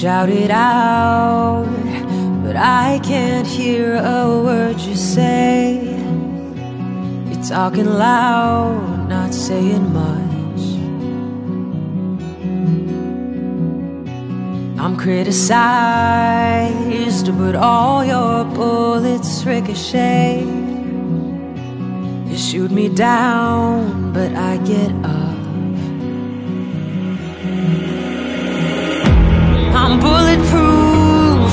shout it out, but I can't hear a word you say. You're talking loud, not saying much. I'm criticized, but all your bullets ricochet. You shoot me down, but I get up.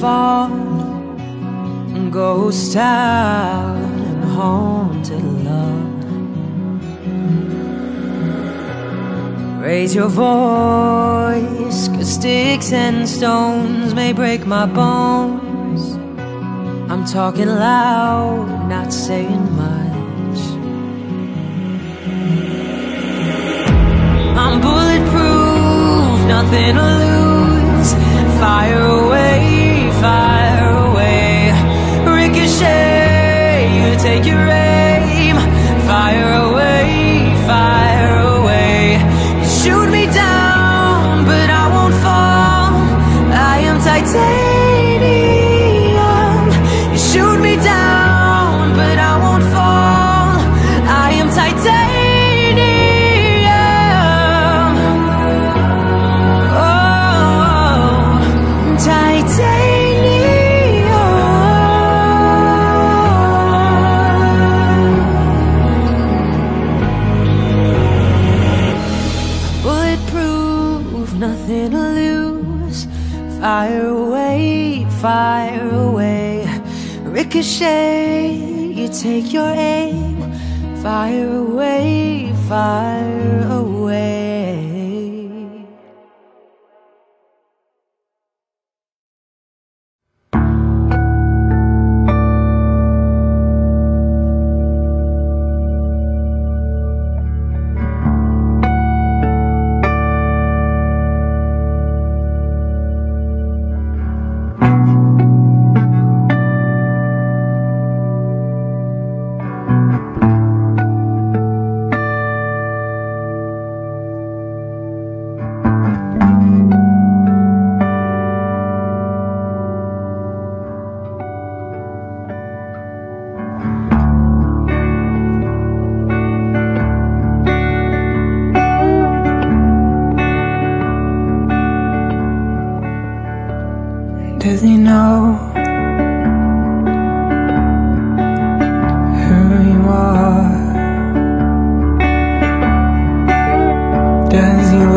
Fall. Ghost town and haunted love. Raise your voice, cause sticks and stones may break my bones. I'm talking loud, not saying much. I'm bulletproof, nothing to lose. Fire away, Ricochet, you take Ricochet, you take your aim. Fire away, fire away.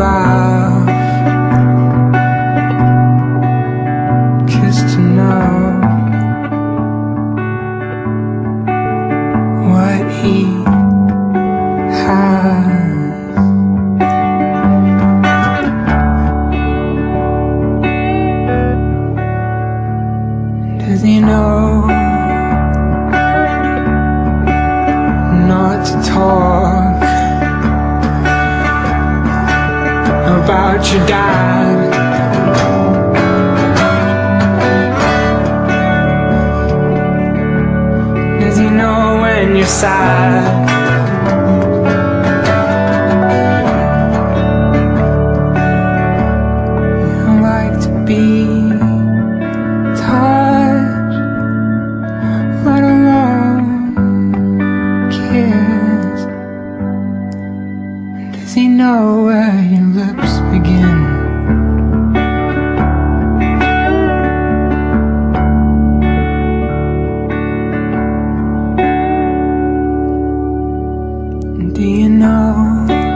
Laugh just what he has? Does he know not to talk about your dad? Does he know when you're sad? where your lips begin. Do you know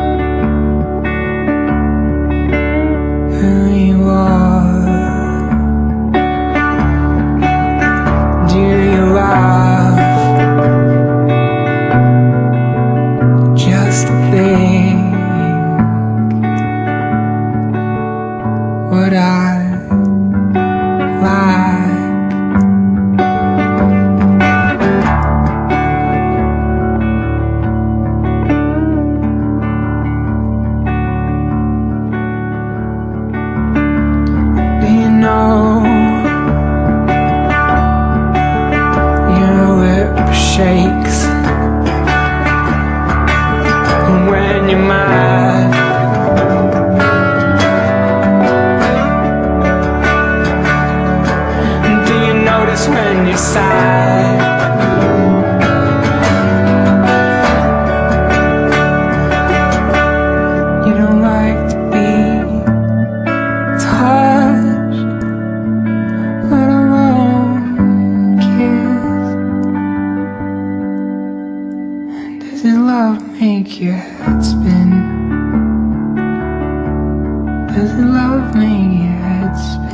You don't like to be touched, alone kissed. Does his love make your head spin? Does his love make your head spin?